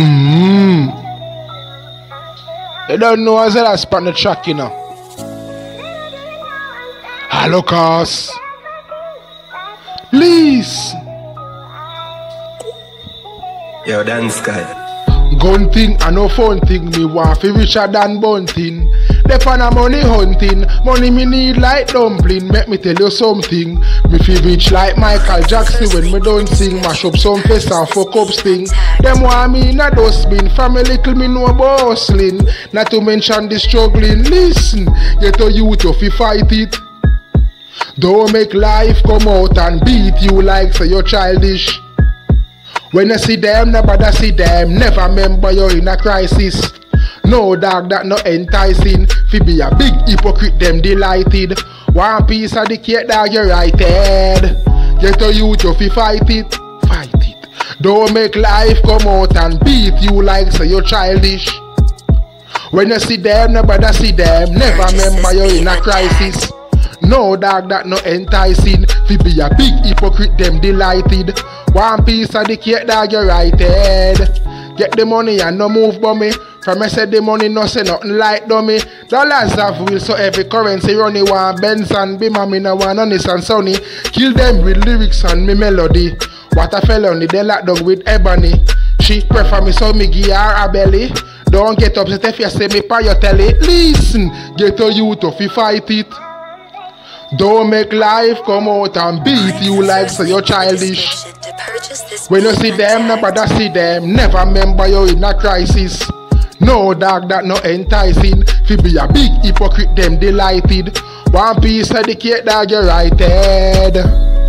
Mmm. You don't know as I spot the track, you know. Cuz. Please. Yo, dance guy. Gun thing and no phone thing, me want fi richer than bunting. Dep on a money hunting, money me need like dumpling. Make me tell you something, me fi rich like Michael Jackson when me don't sing. Mash up some face and fuck up sting. Them want me in a dustbin, a little me know bustling. Not to mention the struggling. Listen, get a youth you fi fight it. Don't make life come out and beat you like say you're childish. When you see them, nobody see them. Never remember you're in a crisis. No dog that no enticing. Fi be a big hypocrite, them delighted. One piece of the cake, that you're righted. Get a youth, you fi fight it, fight it. Don't make life come out and beat you like say you're childish. When you see them, nobody see them. Never remember you're in a crisis. No dog that no enticing. Fi be a big hypocrite, them delighted. One piece of the cake, that you're righted. Get the money and no move me. From I said the money no say nothing like dummy. Dollars have will so every currency runny one Benson, be mommy no one honest and sunny. Kill them with lyrics and me melody. What a felony, they lock down with ebony. She prefer me so me give her a belly. Don't get upset if you say me pa your telly. Listen, get a youth to fi fight it. Don't make life come out and beat you like so you're childish. When you see them, nobody see them. Never remember you're in a crisis. No dog that no enticing. Fi be a big hypocrite, them delighted. One piece of the cake, that you righted.